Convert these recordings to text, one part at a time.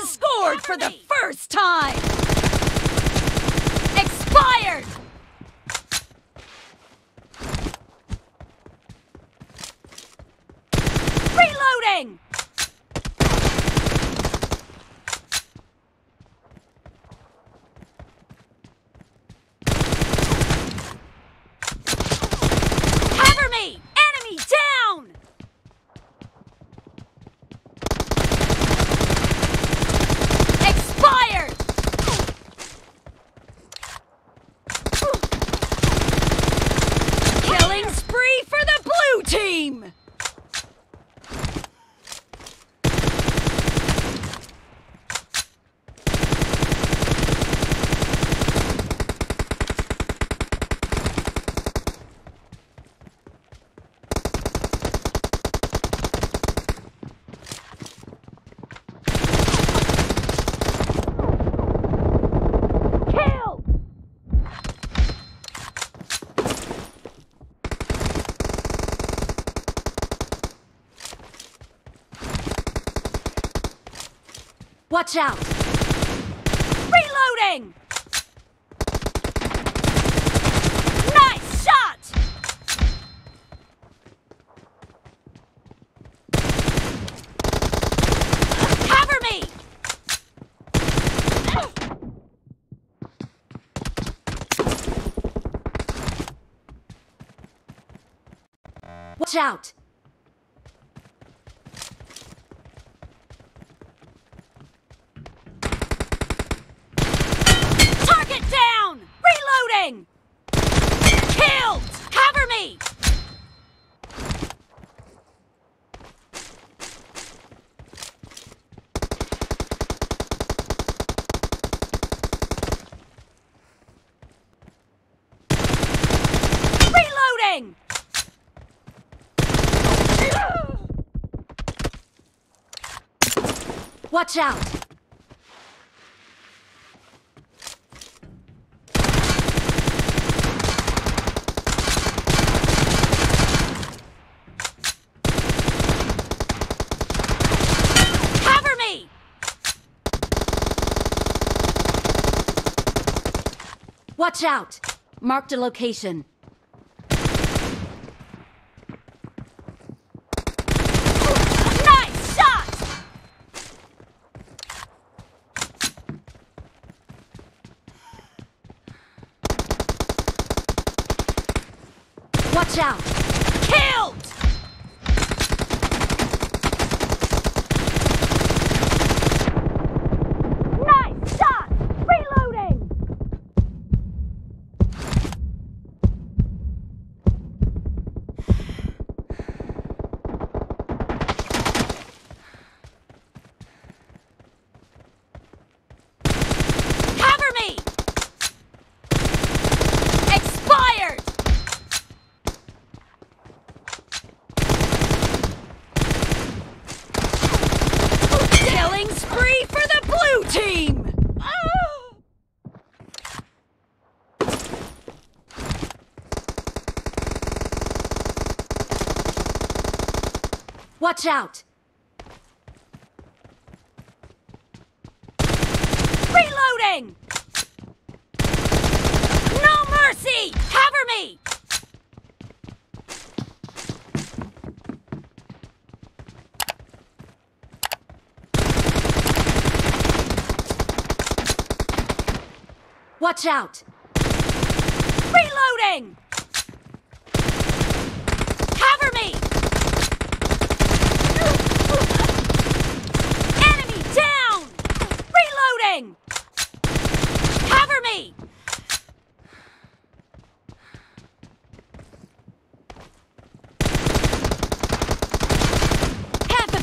has scored for the first time! Expired! Reloading! Cover me! Enemy down! Expired! Killing spree for the blue team! Kill! Watch out! Reloading! Nice shot! Cover me! Watch out! Target down! Reloading! Killed! Cover me! Reloading! Watch out! Watch out! Marked a location. Nice shot! Watch out! Killed! Nice shot! Reloading! Cover me! Expired! Killing spree for the blue team! Ah! Watch out! Reloading! No mercy! Cover me! Watch out! Reloading! Cover me! Enemy down! Reloading! Cover me! Half of the The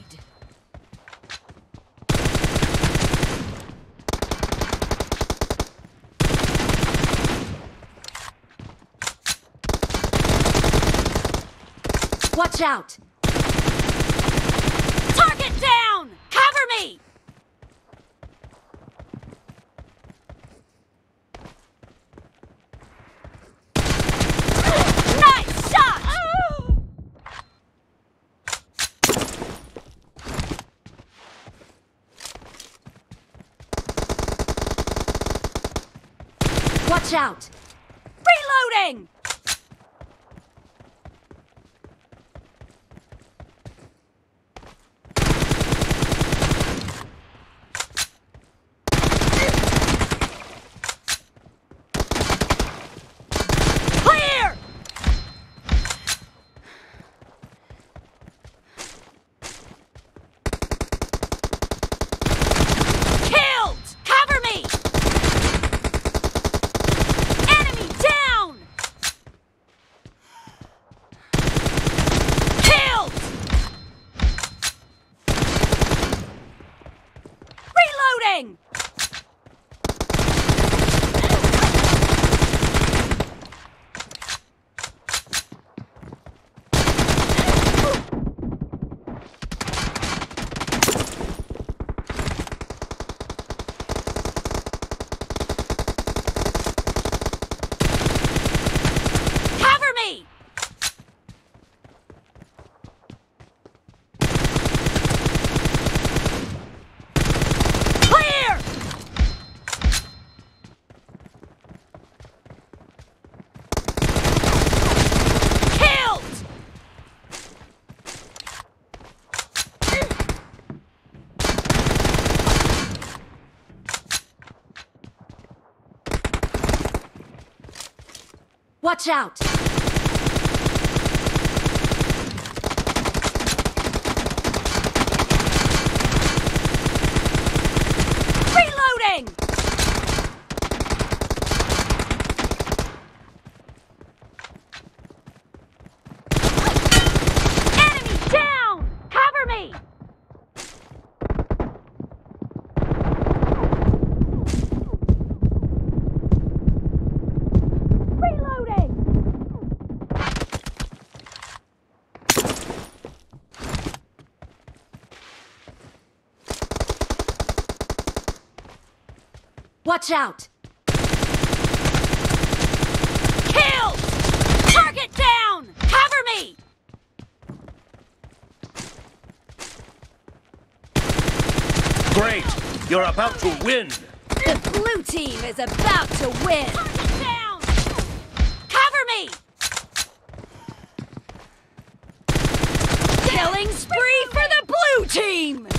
Watch out! Target down! Cover me! Watch out! Reloading! Clear! Killed! Cover me! Enemy down! Killed! Reloading! Cover me! Clear! Killed! Watch out! Reloading! Enemy down! Cover me! Reloading! Watch out! Killed! Target down! Cover me! Great! You're about to win! The blue team is about to win! Target down! Cover me! Killing spree for the blue team!